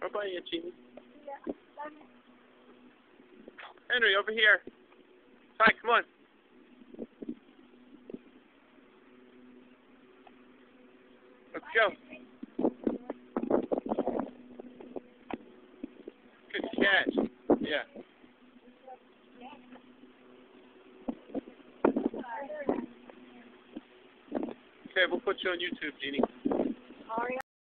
What about you, Jeannie? Henry, over here. Hi, come on. Let's go. Good catch. Yeah. Okay, we'll put you on YouTube, Jeannie.